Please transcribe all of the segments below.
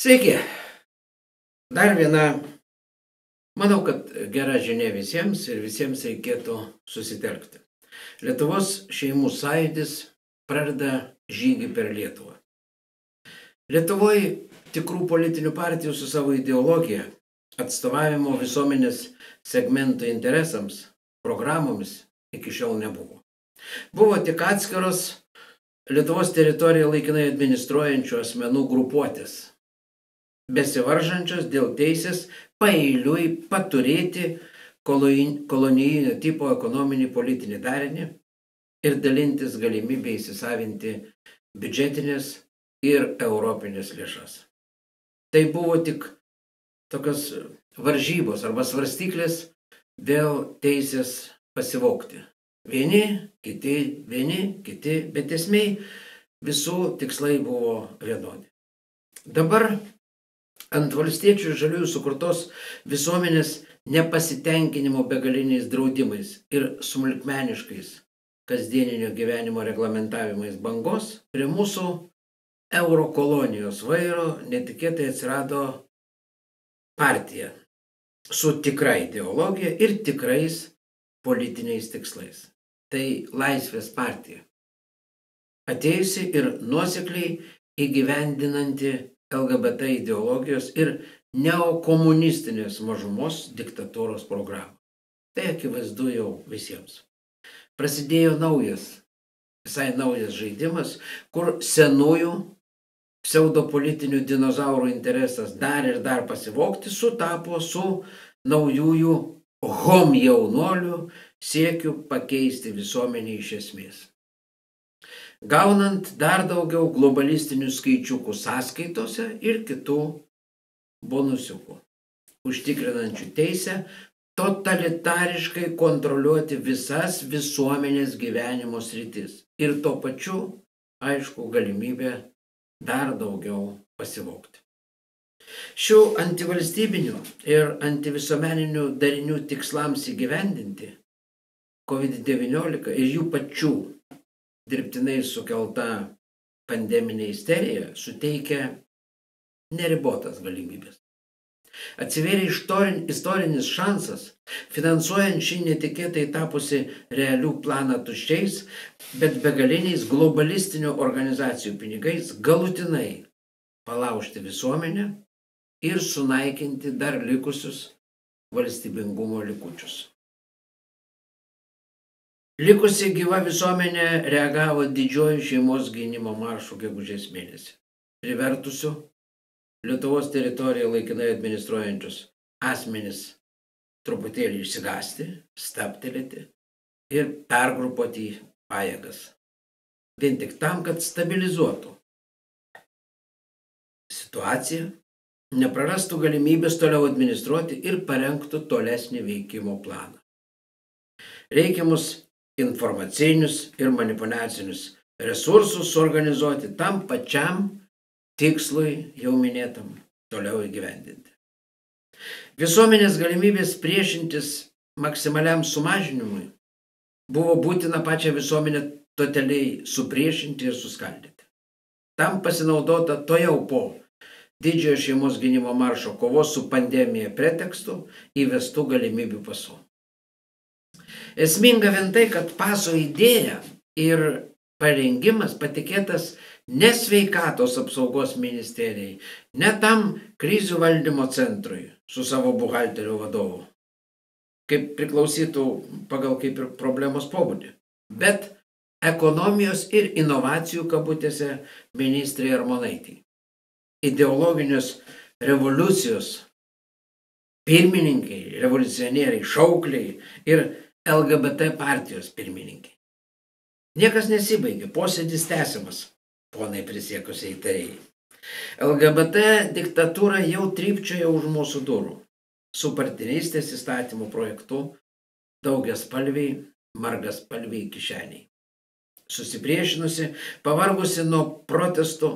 Sveiki. Dar viena, manau, kad gera žinia visiems ir visiems reikėtų susitelkti. Lietuvos šeimų sąjūdis pradeda žygį per Lietuvą. Lietuvoje tikrų politinių partijų su savo ideologija, atstovavimo visuomenės segmentų interesams, programomis iki šiol nebuvo. Buvo tik atskiros Lietuvos teritoriją laikinai administruojančių asmenų grupuotės besivaržančios dėl teisės paeiliui paturėti kolonijinio tipo ekonominį politinį darinį ir dalintis galimybę įsisavinti biudžetinės ir europinės lėšas. Tai buvo tik tokios varžybos arba svarstyklės dėl teisės pasivokti. Vieni, kiti, vieni, kiti, bet esmiai visų tikslai buvo vienodi. Dabar ant valstiečių žaliųjų sukurtos visuomenės nepasitenkinimo begaliniais draudimais ir smulkmeniškais kasdieninio gyvenimo reglamentavimais bangos prie mūsų eurokolonijos vairo netikėtai atsirado partija su tikra ideologija ir tikrais politiniais tikslais. Tai laisvės partija. Atėjusi ir nuosekliai įgyvendinanti LGBT ideologijos ir neokomunistinės mažumos diktatūros programą. Tai akivaizdu jau visiems. Prasidėjo naujas, visai naujas žaidimas, kur senųjų pseudopolitinių dinozaurų interesas dar ir dar pasivokti sutapo su naujųjų hom jaunuolių siekiu pakeisti visuomenį iš esmės gaunant dar daugiau globalistinių skaičiukų sąskaitose ir kitų bonusiukų, užtikrinančių teisę totalitariškai kontroliuoti visas visuomenės gyvenimo sritis ir tuo pačiu, aišku, galimybę dar daugiau pasivokti. Šių antivalstybinių ir antivisuomeninių darinių tikslams įgyvendinti COVID-19 ir jų pačių dirbtinai sukelta pandeminė isterija suteikia neribotas galimybės. Atsivėrė istorinis šansas, finansuojant šį netikėtai tapusi realių planą tuščiais, bet begaliniais globalistinių organizacijų pinigais galutinai palaužti visuomenę ir sunaikinti dar likusius valstybingumo likučius. Likusi gyva visuomenė reagavo didžioji šeimos gynimo maršų gegužės mėnesį, privertusiu Lietuvos teritoriją laikinai administruojančius asmenis truputėlį išsigasti, staptelėti ir pergrupuoti pajėgas. Vien tik tam, kad stabilizuotų situaciją, neprarastų galimybės toliau administruoti ir parengtų tolesnį veikimo planą. Reikiamus informacinius ir manipulacinius resursus suorganizuoti tam pačiam tikslui jau minėtam toliau įgyvendinti. Visuomenės galimybės priešintis maksimaliam sumažinimui buvo būtina pačią visuomenę totaliai supriešinti ir suskaldyti. Tam pasinaudota to jau po didžiojo šeimos gynimo maršo kovos su pandemija pretekstu įvestų galimybių pasų. Esminga vien tai, kad paso idėja ir parengimas patikėtas ne sveikatos apsaugos ministerijai, ne tam krizių valdymo centrui su savo buhalterio vadovu, kaip priklausytų pagal kaip ir problemos pobūdį, bet ekonomijos ir inovacijų kabutėse ministrai Armonaitį. Ideologinius revoliucijos pirmininkai, revoliucionieriai, šaukliai ir LGBT partijos pirmininkė. Niekas nesibaigė, posėdis tęsiamas, ponai prisiekusiai tarėjai. LGBT diktatūra jau trypčioja už mūsų durų. Su partnerystės įstatymų projektu daugias palviai, margas palviai kišeniai. Susipriešinusi, pavargusi nuo protestų,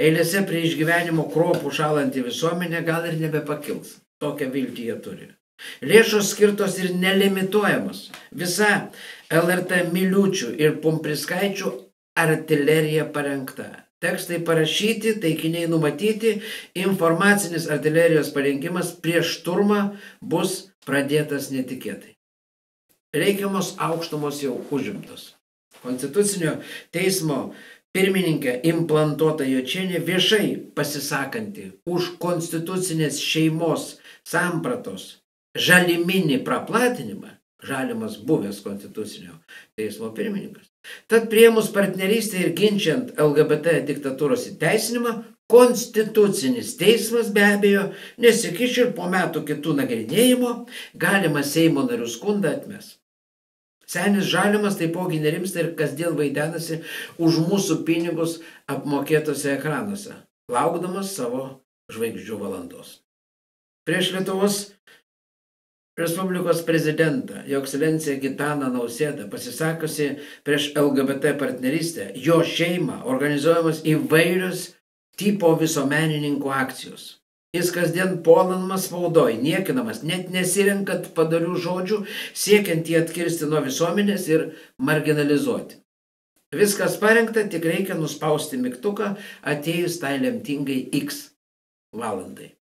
eilėse prie išgyvenimo kruopų šalanti visuomenė gal ir nebepakils. Tokią viltį jie turi. Lėšos skirtos ir nelimituojamos. Visa LRT miliučių ir pumpriskaičių artilerija parengta. Tekstai parašyti, taikiniai numatyti, informacinis artilerijos parengimas prieš šturmą bus pradėtas netikėtai. Reikiamos aukštumos jau užimtos. Konstitucinio teismo pirmininkė implantuota Jočienė viešai pasisakanti už konstitucinės šeimos sampratos žaliminį praplatinimą, žalimas buvęs konstitucinio teismo pirmininkas. Tad priemus partnerystę ir ginčiant LGBT diktatūros įteisinimą, konstitucinis teismas be abejo nesikiš ir po metų kitų nagrinėjimo galima Seimo narių skundą atmes. Senis žalimas taipogi nerimsta ir kasdien vaidenasi už mūsų pinigus apmokėtose ekranuose, laukdamas savo žvaigždžių valandos. Prieš Lietuvos Respublikos prezidentą, jo ekscelenciją Gitaną Nausėdą, pasisakusi prieš LGBT partnerystę, jo šeimą, organizuojamas įvairios tipo visuomenininkų akcijos. Jis kasdien puolamas spaudoj, niekinamas, net nesirenkant padarių žodžių, siekiant jį atkirsti nuo visuomenės ir marginalizuoti. Viskas parengta, tik reikia nuspausti mygtuką atėjus tai lemtingai X valandai.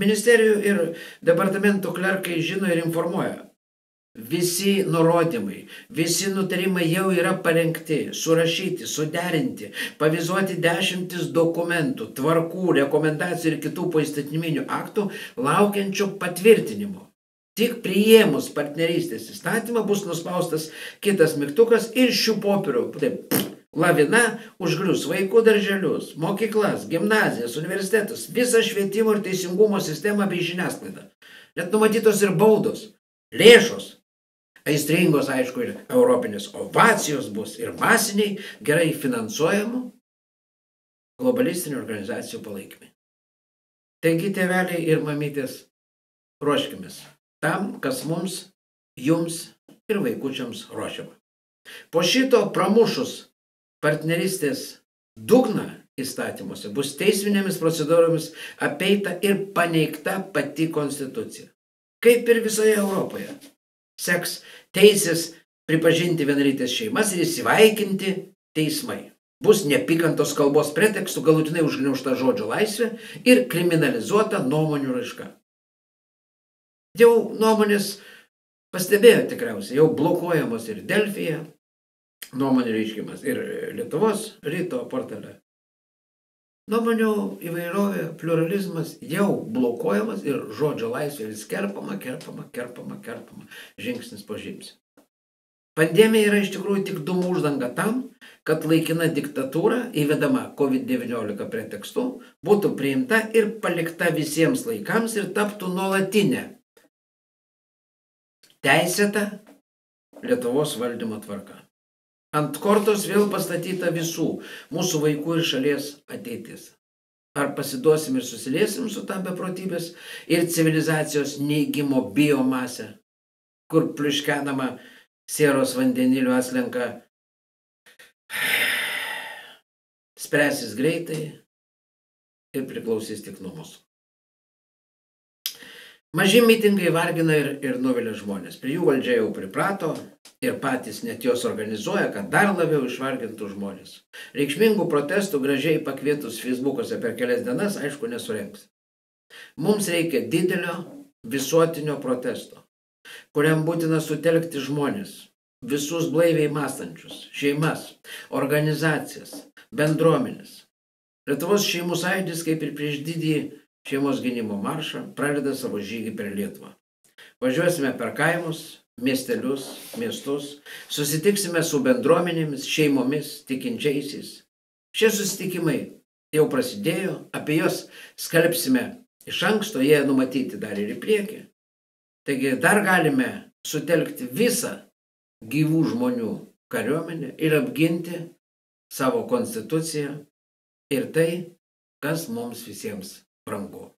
Ministerijų ir departamentų klerkai žino ir informuoja. Visi nurodymai, visi nutarimai jau yra parengti, surašyti, suderinti, pavizuoti dešimtis dokumentų, tvarkų, rekomendacijų ir kitų poįstatyminių aktų laukiančių patvirtinimo. Tik priėmus partnerystės įstatymą bus nuspaustas kitas mygtukas ir šių popierių, taip, Lavina užgrius vaikų darželius, mokyklas, gimnazijas, universitetus, visą švietimo ir teisingumo sistemą bei žiniasklaidą. Net numatytos ir baudos, lėšos. Aistringos, aišku, ir europinės ovacijos bus ir masiniai, gerai finansuojamų globalistinių organizacijų palaikymai. Taigi, tėveliai ir mamytės, ruoškimės tam, kas mums, jums ir vaikučiams ruošiama. Po šito pramušus partnerystės dugną įstatymuose bus teisminėmis procedūromis apeita ir paneigta pati konstitucija. Kaip ir visoje Europoje. Seks teisės pripažinti vienalytės šeimas ir įsivaikinti teismai. Bus nepykantos kalbos pretekstų galutinai užgniaužta žodžio laisvė ir kriminalizuota nuomonių raiška. Jau nuomonės pastebėjo tikriausiai, jau blokuojamos ir Delfija, nuomonių reiškimas ir Lietuvos ryto portale. Nuomonių įvairovė, pluralizmas jau blokuojamas ir žodžio laisvė vis kerpama, kerpama, kerpama, kerpama, žingsnis po žingsnio. Pandemija yra iš tikrųjų tik dūmų uždanga tam, kad laikina diktatūra įvedama COVID-19 pretekstu būtų priimta ir palikta visiems laikams ir taptų nuolatinė teisėta Lietuvos valdymo tvarka. Ant kortos vėl pastatyta visų mūsų vaikų ir šalies ateitis. Ar pasiduosim ir susiliesim su tam beprotybės ir civilizacijos neįgymo biomasę, kur pliškenama sieros vandeniliu aslenka, spręsis greitai ir priklausys tik nuo mūsų. Maži mitingai vargina ir, ir nuvilia žmonės. Prie jų valdžia jau priprato ir patys net jos organizuoja, kad dar labiau išvargintų žmonės. Reikšmingų protestų gražiai pakvietus Facebook'ose per kelias dienas, aišku, nesurenks. Mums reikia didelio visuotinio protesto, kuriam būtina sutelkti žmonės, visus blaiviai mąstančius, šeimas, organizacijas, bendruomenės. Lietuvos šeimų sąjūdis, kaip ir prieš didįjį šeimos gynimo maršą, pradeda savo žygį per Lietuvą. Važiuosime per kaimus, miestelius, miestus, susitiksime su bendruomenėmis, šeimomis, tikinčiaisiais. Šie susitikimai jau prasidėjo, apie juos skalbsime iš anksto, jie numatyti dar ir į priekį. Taigi dar galime sutelkti visą gyvų žmonių kariuomenę ir apginti savo konstituciją ir tai, kas mums visiems brangu.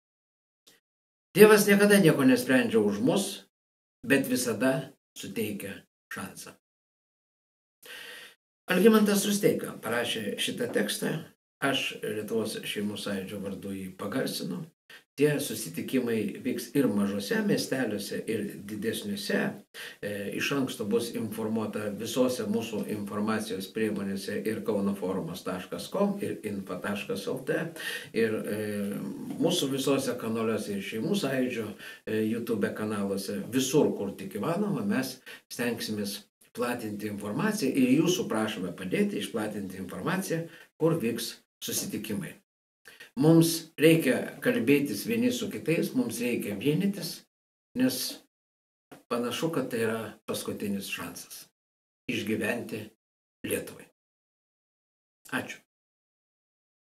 Dievas niekada nieko nesprendžia už mus, bet visada suteikia šansą. Algymantas Rusteika parašė šitą tekstą, aš Lietuvos šeimų sąjūdžio vardu jį pagarsinu Tie susitikimai vyks ir mažose miesteliuose, ir didesniuose. E, iš anksto bus informuota visose mūsų informacijos priemonėse ir kaunoforumas.com, ir info.lt, ir e, mūsų visose kanaliuose, ir šeimų sąjūdžio e, YouTube kanaluose, visur, kur tik įmanoma, mes stengsimės platinti informaciją ir jūsų prašome padėti išplatinti informaciją, kur vyks susitikimai. Mums reikia kalbėtis vieni su kitais, mums reikia vienytis, nes panašu, kad tai yra paskutinis šansas išgyventi Lietuvai. Ačiū.